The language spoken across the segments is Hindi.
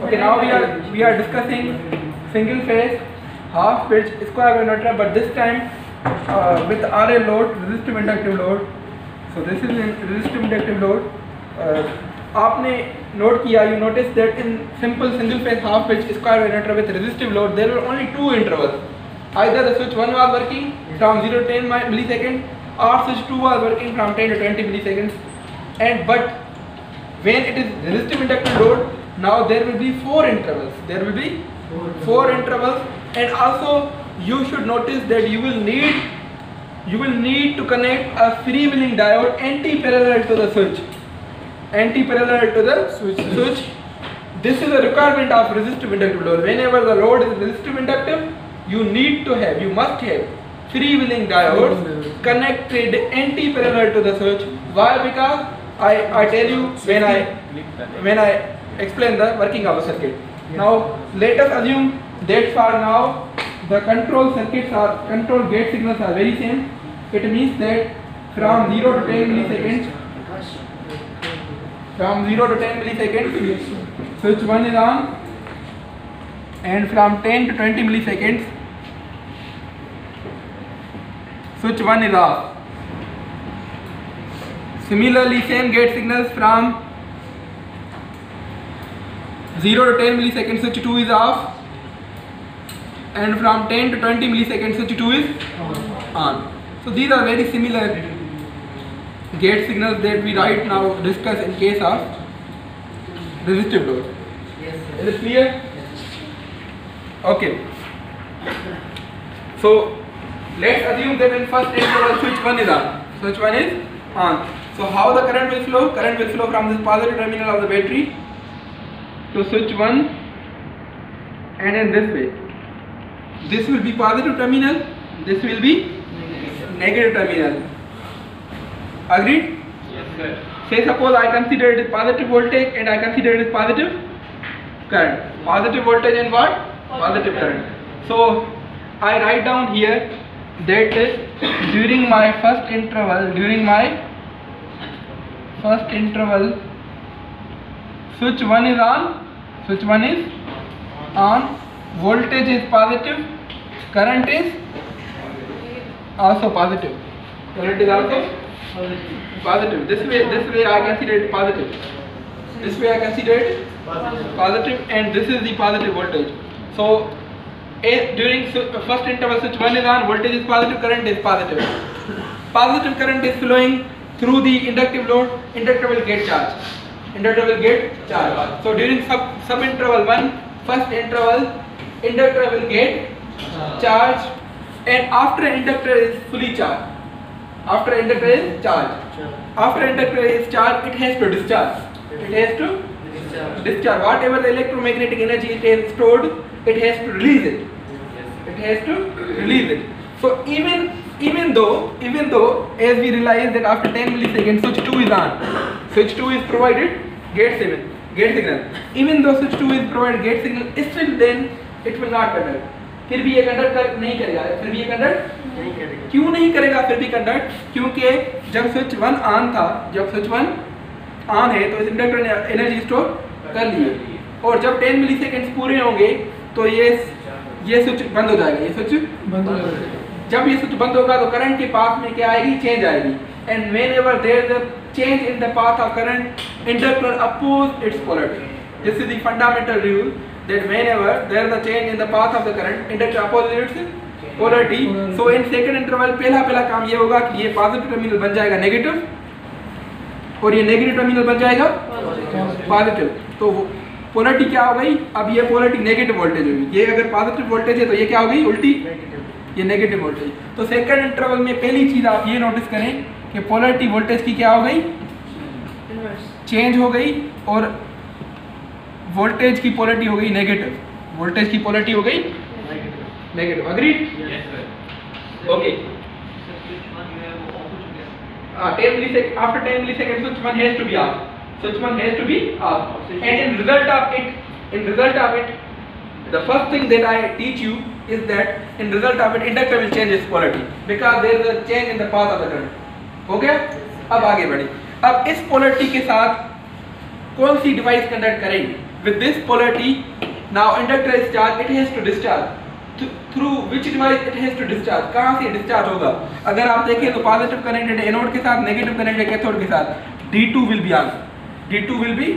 Okay, now we are we are discussing single phase half pitch square wave inverter, but this time uh, with RL load, resistive inductive load. So this is in resistive inductive load. Uh, आपने नोट किया notice that in simple single phase half pitch square wave inverter with resistive load there were only two intervals. Either the switch 1 was working from 0 to 10 millisecond or switch 2 was working from 10 to 20 milliseconds. And but when it is resistive inductive load now there will be four intervals. There will be four intervals. and also you should notice that you will need you will need to connect a freewheeling diode anti-parallel to the switch. Anti-parallel to the switch. switch. This is a requirement of resistive inductive load. Whenever the load is resistive inductive you need to have you must have freewheeling diodes connected anti-parallel to the switch. Why? Because I, I tell you when I when I explain the working of a circuit. Now let us assume that for now the control circuits are control gate signals are very same. It means that from 0 to 10 milliseconds from 0 to 10 milliseconds switch 1 is on and from 10 to 20 milliseconds switch 1 is off Similarly, same gate signals from 0 to 10 milliseconds switch 2 is off and from 10 to 20 milliseconds switch 2 is on. So these are very similar gate signals that we right now discuss in case of resistive load. Yes, Is it clear? Okay. So let's assume that in first interval switch 1 is on. Switch 1 is on. So how the current will flow? Current will flow from this positive terminal of the battery to switch 1 and in this way. This will be positive terminal, this will be negative terminal. Agreed? Yes, sir. Say suppose I consider it positive voltage and I consider it positive current. Positive voltage and what? Positive current. So I write down here that during my first interval, during my first interval switch 1 is on. Switch 1 is on. Voltage is positive. Current is also positive. Current is also positive. This way this way I consider it positive. This way I consider it positive and this is the positive voltage. So a, during first interval switch 1 is on voltage is positive current is positive. Positive current is flowing through the inductive load. Inductor will get charged inductor will get charged so during sub sub interval 1 first interval inductor will get charged and after inductor is fully charged after inductor is charged after inductor is charged it has to discharge it has to discharge whatever the electromagnetic energy it has stored it has to release it it has to release it so even even though even though as we realize that after 10 milliseconds switch 2 is on switch 2 is provided gate signal gate signal. Even though switch 2 is provided gate signal still then it will not conduct. फिर भी ये कंडक्ट कर, नहीं करेगा फिर भी ये कंडक्ट नहीं करेगा। क्यों नहीं करेगा फिर भी कंडक्ट क्योंकि जब स्विच वन ऑन था जब स्विच वन ऑन है तो इस इंडक्टर ने एनर्जी स्टोर कर ली है। और जब 10 मिलीसेकंड्स पूरे होंगे तो ये ये स्विच बंद हो जाएगा ये स्विच बंद हो जाएगा। जब ये स्विच बंद होगा तो करंट के पास में क्या आएगी? चेंज आएगी। Whenever there is a change in the path of current inductor oppose its polarity this is the fundamental rule that whenever there is a change in the path of the current inductor opposes its polarity so, in second interval पहला पहला काम ये होगा कि ये पॉजिटिव टर्मिनल बन जाएगा नेगेटिव और ये नेगेटिव टर्मिनल बन जाएगा पॉजिटिव तो पोलरिटी क्या हो गई? अब ये पोलरिटी नेगेटिव वोल्टेज होगी। ये अगर पॉजिटिव वोल्टेज है तो ये क्या हो गई? उल्टी। ये नेगेटिव वोल्टेज तो सेकंड इंटरवल में पहली चीज़ आप ये नोटिस करें। कि पोलरिटी वोल्टेज की क्या हो गई? चेंज हो गई और वोल्टेज की पोलरिटी हो गई नेगेटिव वोल्टेज की पोलरिटी हो गई negative agree okay first thing inductor change is quality because there is a change in the path of the current हो गया अब आगे बढ़े अब इस पोलरिटी के साथ कौन सी डिवाइस कंडक्ट करेगी with this polarity now inductor is charged it has to discharge through which device it has to discharge कहाँ से discharge होगा अगर आप देखें तो positive connected एनोड के साथ negative connected कैथोड के साथ D2 will be on D2 will be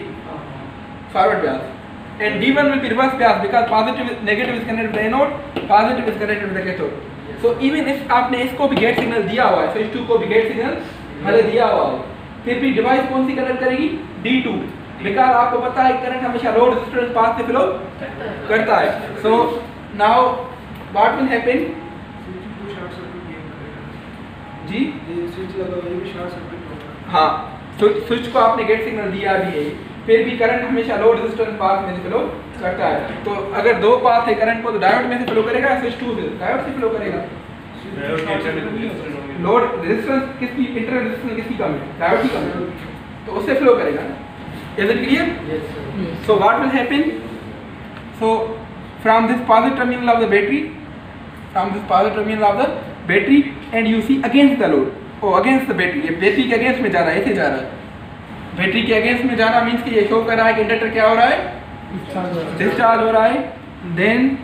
forward bias and D1 will be reverse bias because positive negative is connected with the anode positive is connected with the cathode so, even if आपने इसको भी गेट सिग्नल दिया हुआ है switch 2 को भी गेट सिग्नल भले दिया हुआ है। फिर भी डिवाइस कौन सी कनेक्ट करेगी? D2 बिकॉज़ आपको पता है करंट हमेशा लोड रेजिस्टेंस पास से फ्लो करता है। So now what will happen जी? हाँ स्विच को आपने गेट सिग्नल दिया भी है। फिर भी करंट हमेशा लोड रेजिस्टेंस पाथ में फ्लो करता है। तो अगर दो पाथ है करंट को तो डायोड में से फ्लो करेगा या स्विच टू से। डायोड से फ्लो करेगा। लोड रेजिस्टेंस किसकी इंटर रेजिस्टेंस किसकी कम? है डायोड की कम। तो उससे फ्लो करेगा। Is it clear so what will happen so from this positive terminal of the battery from this positive terminal of the battery and you see against the load oh against the battery ये बैटरी के अगेंस्ट में जा रहा है ऐसे जा रहा है। बैटरी के अगेंस्ट में जाना मीन्स कि ये शो कर रहा है कि इंडक्टर क्या हो रहा है? डिस्चार्ज हो रहा है then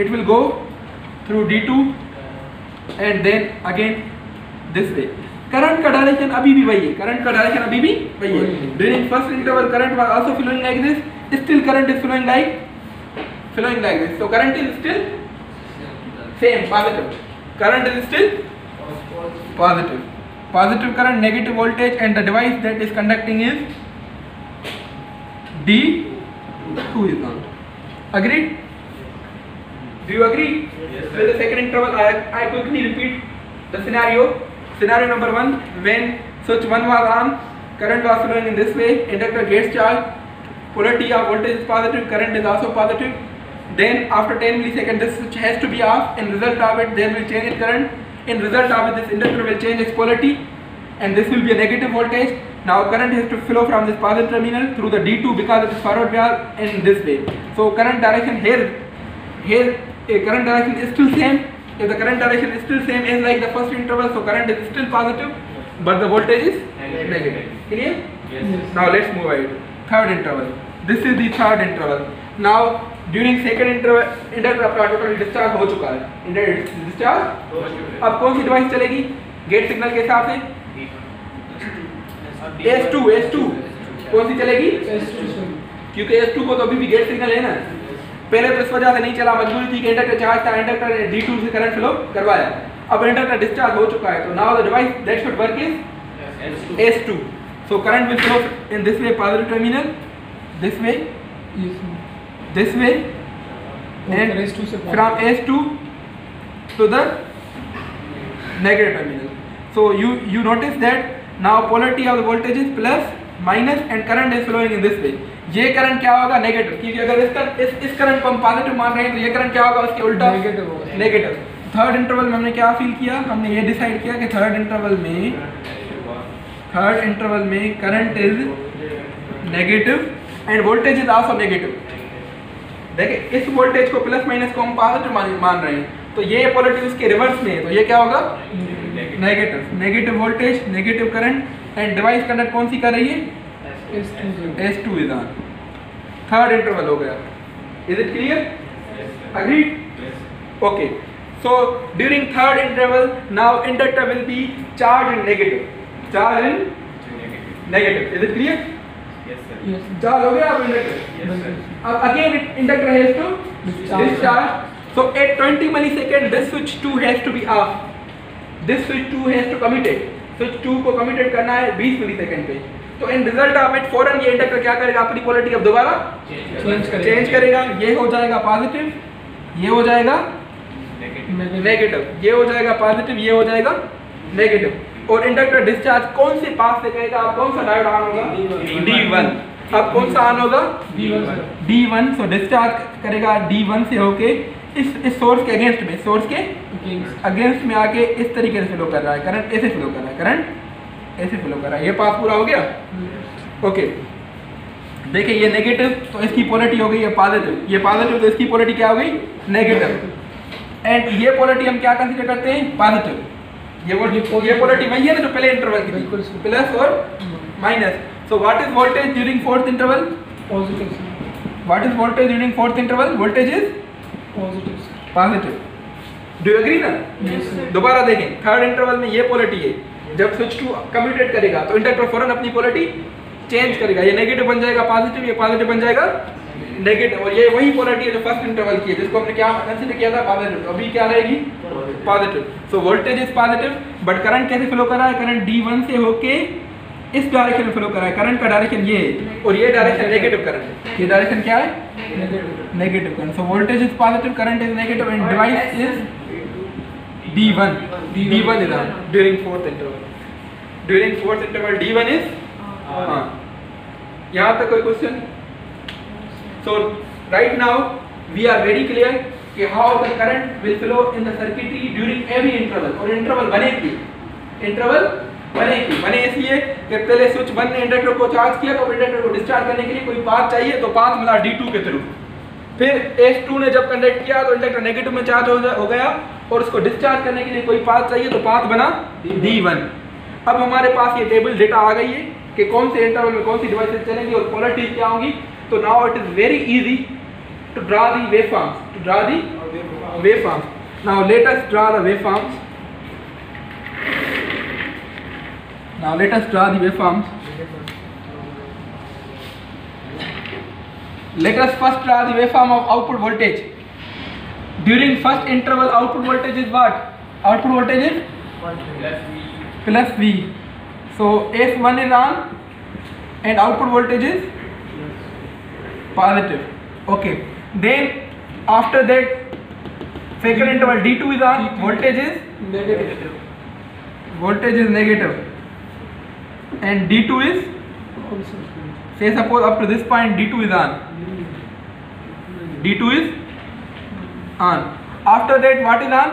it will go through D two and then again this way current का डायरेक्शन अभी भी वही है करंट का डायरेक्शन अभी भी वही है. During first interval current was also flowing like this still current is flowing like flowing like this so current is still same positive current is still positive positive current negative voltage and the device that is conducting is D who is on agreed do you agree? Yes, the second interval I, I quickly repeat the scenario. Scenario number one when switch 1 was on current was flowing in this way inductor gets charged polarity of voltage is positive current is also positive. Then after 10 milliseconds this switch has to be off. In result of it there will change current. In result of it this inductor will change its polarity and this will be a negative voltage now current has to flow from this positive terminal through the D2 because it is forward bias in this way so current direction here here a current direction is still same if the current direction is still same as like the first interval so current is still positive but the voltage is Negative. negative clear Yes. now let's move ahead. Third interval. This is the third interval. Now during second interval inductor आपका टोटल डिस्चार्ज हो चुका है इंडक्टर डिस्चार्ज अब कौन सी डिवाइस चलेगी गेट सिग्नल के हिसाब से S2 S2 कौन सी चलेगी S2 से। क्योंकि S2 को तो अभी भी गेट सिग्नल है ना पहले तो इस वजह से नहीं चला मजबूरी थी कि इंडक्टर चार्ज था इंडक्टर ने D2 से करंट फ्लो करवाया अब इंडक्टर डिस्चार्ज हो चुका है तो now the device that should work is S2. So current will flow in this way positive terminal, this way, Yes, sir. this way, और and फिर S2 से from S2 to the negative terminal. So polarity of the voltage is plus minus and current is flowing in this way. ये करंट क्या होगा? नेगेटिव क्योंकि अगर इसका इस इस करंट को हम पॉजिटिव मान रहे हैं तो ये करंट क्या होगा? उसके उल्टा Negative होगा। नेगेटिव थर्ड इंटरवल में हमने क्या फील किया? हमने ये डिसाइड किया कि थर्ड इंटरवल में थर्ड इंटरवल में current is negative and voltage is also negative देखिए इस वोल्टेज को प्लस माइनस को हम पॉजिटिव मान, रहे हैं। तो ये पोलरिटी उसके रिवर्स में है। तो ये क्या होगा? Negative negative voltage negative current and device conduct कौन सी कर रही है S2 से। S two is on third interval हो गया is it clear agreed okay so during third interval now inductor will be charged in negative charged in negative is it clear Yes, sir. charge हो गया अब inductor बिल्कुल। अब again it, inductor has to Discharge. discharge so at 20 millisecond this switch 2 has to be off this switch 2 has to committed switch 2 को committed करना है 20 मिलीसेकंड पे। तो इन रिज़ल्ट ऑफ़ इट फ़ौरन ये इंडक्टर क्या करेगा? अपनी पोलरिटी अब दोबारा Change करेगा। चेंज करेगा। ये हो जाएगा पॉजिटिव ये हो जाएगा नेगेटिव ये हो जाएगा पॉजिटिव ये हो जाएगा नेगेटिव और इंडक्टर डिस्चार्ज कौन से पास से करेगा? अब कौन सा डायोड ऑन होगा? डी वन अब कौन सा ऑन होगा? डी वन सो डिस्चार्ज करेगा डी वन से होके इस इस सोर्स के अगेंस्ट में सोर्स के अगेंस्ट में आके इस तरीके से फ्लो कर रहा है करंट ऐसे फ्लो कर रहा है करंट ऐसे फ्लो कर रहा है। ये पास पूरा हो गया? ओके देखिए ये नेगेटिव तो इसकी पोलरिटी हो गई है पॉजिटिव ये पॉजिटिव तो इसकी पोलरिटी क्या हो गई? नेगेटिव एंड ये पोलरिटी हम क्या कंसीडर करते हैं? पॉजिटिव ये वो ये पोलरिटी वही है ना जो पहले इंटरवल की बिल्कुल प्लस और minus so what is voltage during fourth interval Positive. से। what is voltage during fourth interval? Voltage positive. Do you agree ना दोबारा देखें थर्ड इंटरवल में ये पोलरिटी है। जब स्विच टू कम्यूटेट करेगा तो इंडक्टर फ़ौरन अपनी पोलरिटी चेंज करेगा। ये नेगेटिव बन जाएगा पॉजिटिव ये पॉजिटिव बन जाएगा नेगेटिव और ये वही पोलरिटी है जो फ़र्स्ट इंटरवल की है जिसको हमने क्या कंसीडर किया था? पॉजिटिव तो अभी क्या रहेगी? Positive so voltage is positive but current कैसे फ्लो कर रहा है? करंट D1 से होके इस डायरेक्शन में फ्लो कर रहा है करंट का डायरेक्शन ये। और ये डायरेक्शन नेगेटिव करंट ये डायरेक्शन क्या है? Negative current so voltage is positive current is negative and device is d1 d1 is during fourth interval during fourth interval d1 is on यहाँ तक कोई question so right now we are very clear कि how the current will flow in the circuitry during every interval और इंटरवल बने की इंटरवल बने की बने इसलिए कि पहले स्विच वन ने इंडक्टर को चार्ज किया तो इंडक्टर को डिस्चार्ज करने के लिए कोई पाथ चाहिए तो पाथ मिला D2 के थ्रू फिर S2 ने जब कंडक्ट किया तो इंडक्टर नेगेटिव में चार्ज हो, गया और उसको डिस्चार्ज करने के लिए कोई पाथ चाहिए तो पाथ बना D1 अब हमारे पास ये टेबल डेटा आ गई है कि कौन से इंटरवल में कौन सी डिवाइसेस चलेंगी और पोलरिटीज क्या होंगी। तो now it is very easy to draw the waveforms to draw the waveforms now let us draw the waveforms now let us draw the waveforms. Let us first draw the waveform of output voltage. During first interval output voltage is what? Output voltage is? Plus v. So s1 is on and output voltage is? Positive. Okay. Then after that second interval d2 is on. Voltage is? Negative. voltage is negative and d2 is say suppose up to this point d2 is on d2 is on after that what is on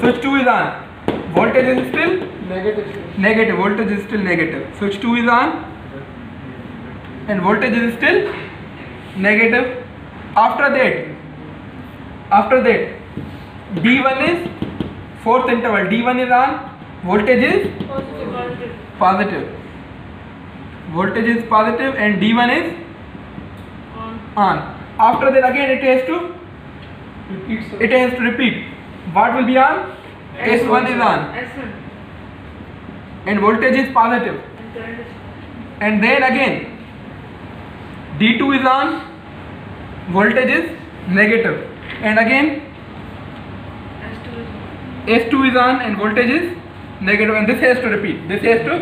switch 2 is on voltage is still Negative. negative voltage is still negative switch 2 is on and voltage is still negative after that after that d1 is fourth interval d1 is on voltage is positive. Voltage is positive and d1 is? On. On. after that again it has to? Repeat, sir. it has to repeat. What will be on? S1 is on. And voltage is positive. And then again. D2 is on. Voltage is negative. And again? S2 is on and voltage is negative and this has to repeat this has to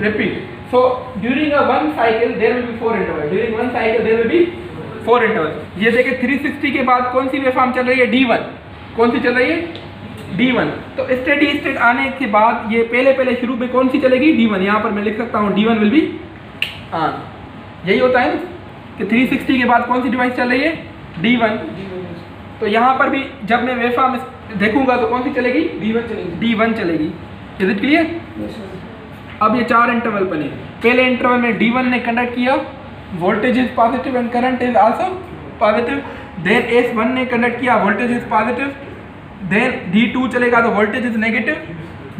repeat so during a one cycle there will be four intervals during one cycle there will be four intervals ये देखिए 360 के बाद कौन सी वेवफॉर्म चल रही है d1 कौन सी चल रही है d1 तो स्टेडी स्टेट आने के बाद ये पहले पहले शुरू में कौन सी चलेगी d1 यहाँ पर मैं लिख सकता हूँ d1 विल बी ऑन यही होता है कि 360 के बाद कौन सी डिवाइस चल रही है d1 तो यहाँ पर भी जब मैं वेवफॉर्म देखूँगा तो कौन सी चलेगी D1 चलेगी। d1 चलेगी इज़ इट क्लियर अब ये चार इंटरवल बने। पहले इंटरवल में d1 ने कंडक्ट किया। Voltage is positive and current is also positive then s1 ने कंडक्ट किया। Voltage is positive then d2 चलेगा तो voltage is negative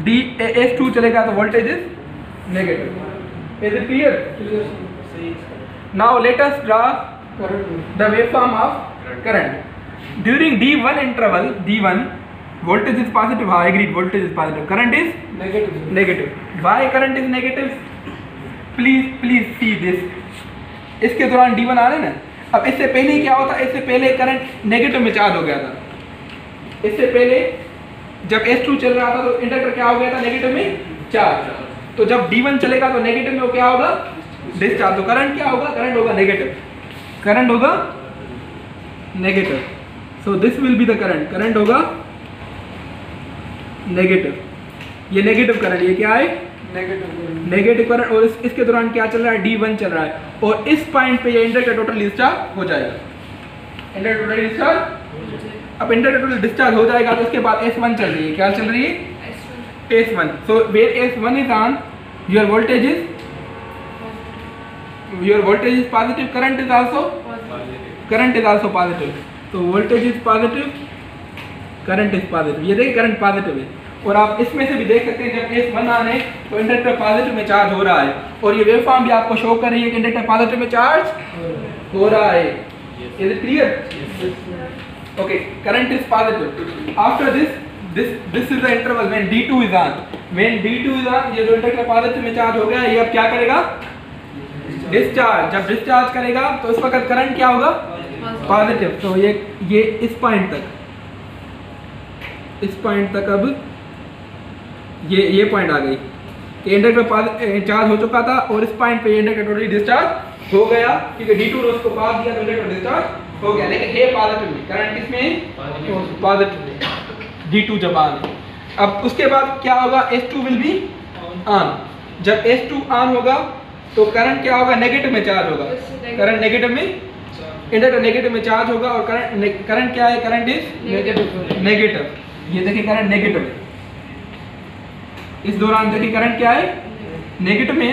d s2 चलेगा तो voltage is negative is it clear now let us draw the waveform of current. During D1 interval, D1, voltage is positive. I agreed, voltage is positive. Current is Negative. negative. Why current is negative? Please, please see this. इसके दौरान D1 आ रहे हैं ना अब इससे पहले क्या होता इससे पहले करंट नेगेटिव में चार्ज हो गया था इससे पहले जब S2 चल रहा था तो इंडक्टर क्या हो गया था नेगेटिव में चार्ज तो जब D1 चलेगा तो नेगेटिव में वो क्या होगा डिस्चार्ज तो करंट क्या होगा करंट होगा नेगेटिव करंट होगा negative so this will be the current current होगा नेगेटिव ये नेगेटिव करंट ये क्या है. नेगेटिव करंट और इस, इसके दौरान क्या चल रहा है? D1 चल रहा है। और इस पॉइंट पे ये का टोटल डिस्चार्ज हो जाएगा। इंडक्टर टोटल डिस्चार्ज अब इंडक्टर टोटल डिस्चार्ज हो जाएगा तो इसके बाद S1 चल रही है। क्या चल रही है? S1 so where S1 is on your voltage is? Your voltage is positive current is also? Current is also positive. तो voltage is positive current is positive. ये देखिए करंट पॉजिटिव है। और आप इसमें से भी देख सकते हैं जब S1 ऑन है तो इंडक्टर पॉजिटिव में चार्ज हो रहा है। और ये वेवफॉर्म भी आपको शो कर रही है कि इंडक्टर पॉजिटिव में चार्ज हो रहा है। Is it clear? Okay, current is positive. After this, this this is the interval when D2 is on. When D2 is on, ये जो इंडक्टर पॉजिटिव में चार्ज हो गया ये अब क्या करेगा? डिस्चार्ज जब डिस्चार्ज करेगा तो इस वक्त करंट क्या होगा? पॉजिटिव तो ये ये इस पॉइंट तक। इस पॉइंट तक अब ये ये पॉइंट आ गई। कि इंडक्टर चार्ज हो चुका था और इस पॉइंट पे इंडक्टर टोटली डिस्चार्ज हो गया। क्योंकि डी टू ने उसको पास दिया तो इंडक्टर डिस्चार्ज हो गया। लेकिन है पॉजिटिव में? करंट किसमें पॉजिटिव डी टू जब ऑन अब उसके बाद क्या होगा? S two will be on जब एस टू ऑन होगा तो करंट क्या होगा? नेगेटिव में चार्ज होगा। करंट नेगेटिव में? इंडक्टर नेगेटिव में चार्ज होगा और करंट करंट क्या है? Current is. नेगेटिव ये देखिए करंट नेगेटिव है इस दौरान देखिए करंट क्या है? नेगेटिव है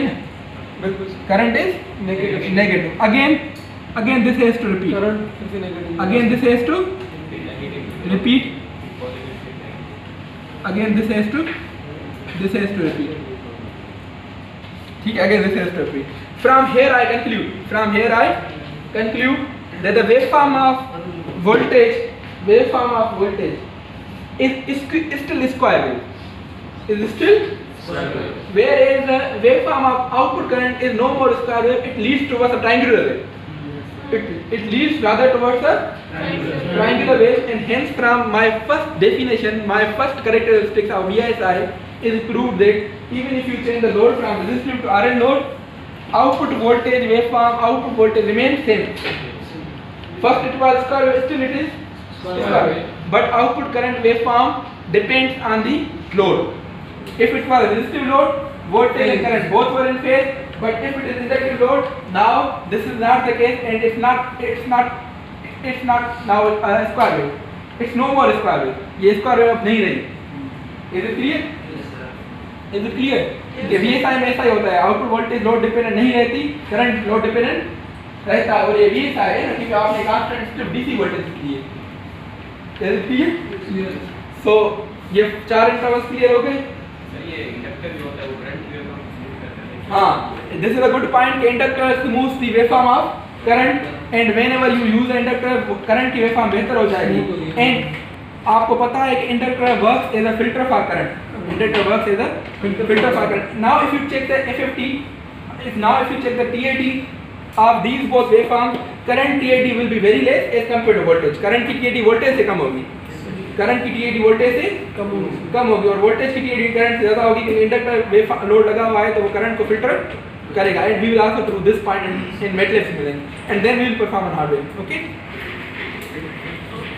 current is negative again again this has to repeat again this has to repeat again this has to this has to repeat ठीक है again this has to repeat from here I conclude from here I conclude that the waveform of voltage waveform of voltage is, is, is still square wave is still square wave whereas the waveform of output current is no more square wave it leads towards a triangular wave it, it leads rather towards a triangular wave and hence from my first definition, my first characteristics of VSI is proved that even if you change the load from resistive to RL load, output voltage waveform, output voltage remains same. First it was square wave, still it is square wave. But output current waveform depends on the load. If it was resistive load, voltage and current both were in phase. But if it is inductive load, now this is not the case, and it's not, it's not, it's not now a square wave. It's no more square wave. ये square wave अब नहीं रही. Is it clear? Is it clear? कि VSI में ऐसा ही होता है. आउटपुट वोल्टेज लोड डिपेंडेंट नहीं रहती, करंट लोड डिपेंडेंट रहता है और ये VSI है ना क्योंकि आपने कांस्टेंट सिर्फ़ डीसी वोल्टेज की है. Clear? So ये चार इंटरवल्स क्लियर हो गए? हाँ, this is a good point कि inductor smooths the waveform of current and whenever you use the inductor current की waveform बेहतर हो जाएगी and आपको पता है कि works as a filter for current inductor works as a filter for current now if you check the FFT if now if you check the TAT of these both waveforms current TAD will be very less as compared to voltage. Current ki TAD voltage se kam hogi current की टीएडी वोल्टेज से कम होगी। और वोल्टेज की टीएडी करंट से ज़्यादा होगी क्योंकि इंडक्टर लोड लगा हुआ है तो वो करंट को फ़िल्टर करेगा। And we will also through this point in metal simulation and then we will perform on hardware okay